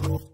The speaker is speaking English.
you